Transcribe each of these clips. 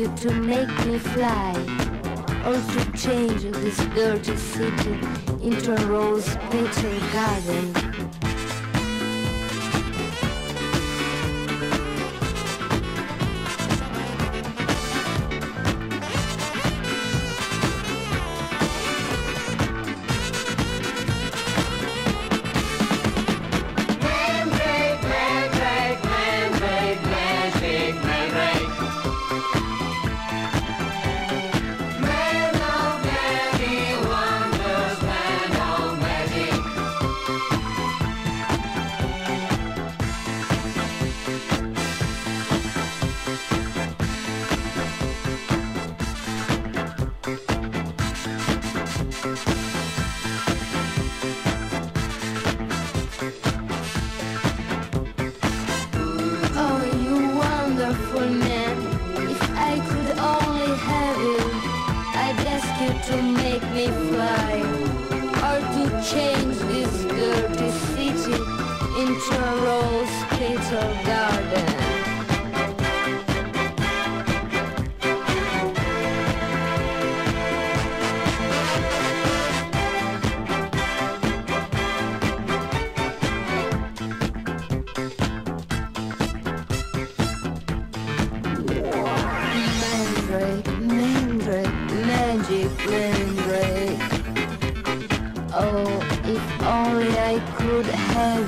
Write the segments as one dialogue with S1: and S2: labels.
S1: you to make me fly. Or to change this dirty city into a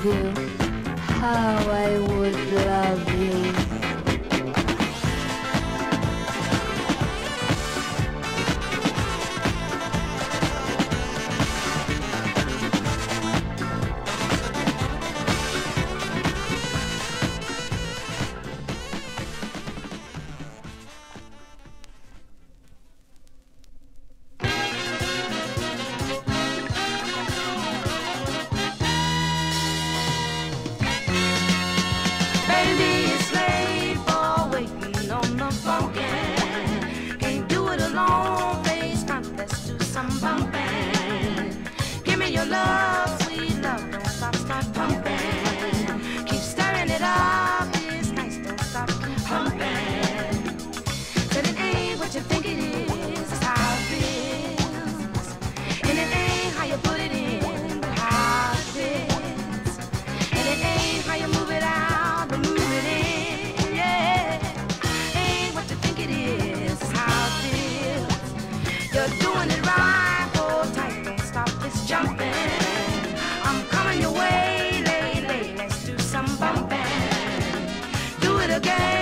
S1: rose
S2: how I would don't stop.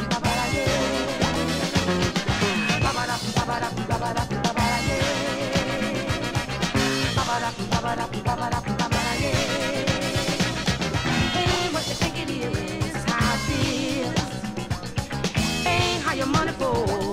S2: on
S1: a boat.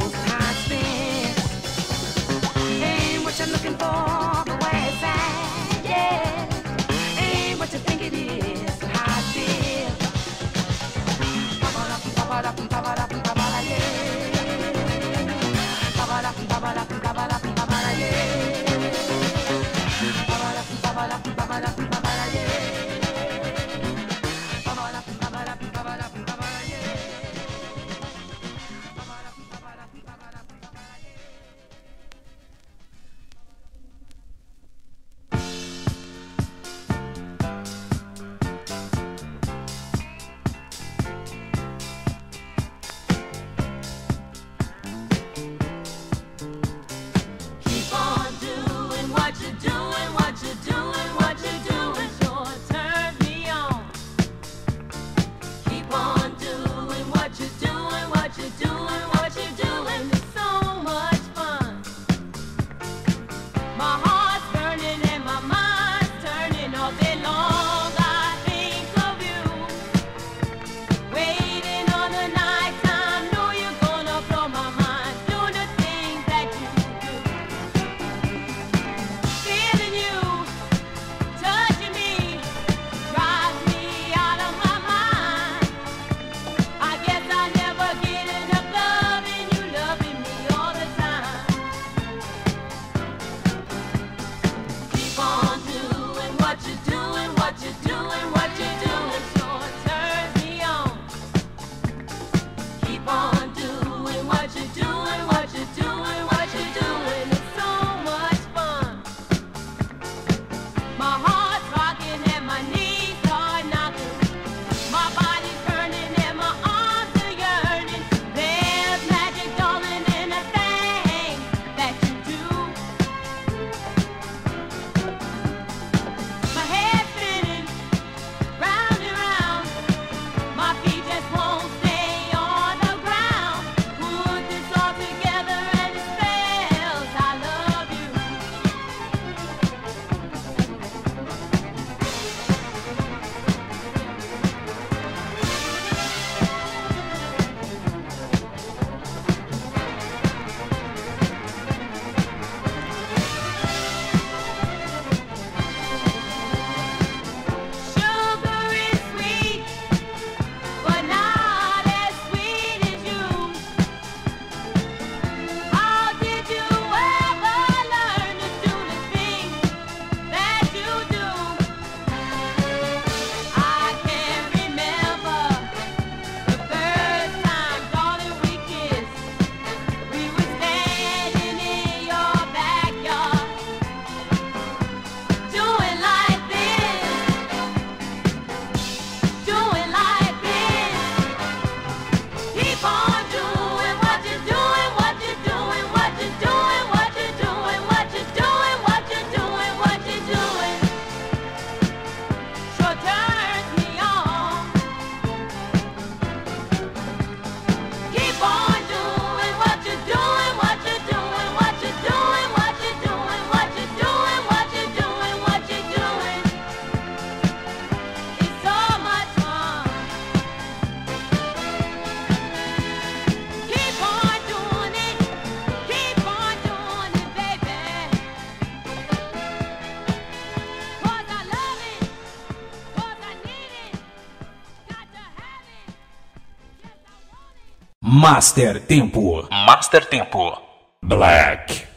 S1: Master Tempo. Master Tempo. Black.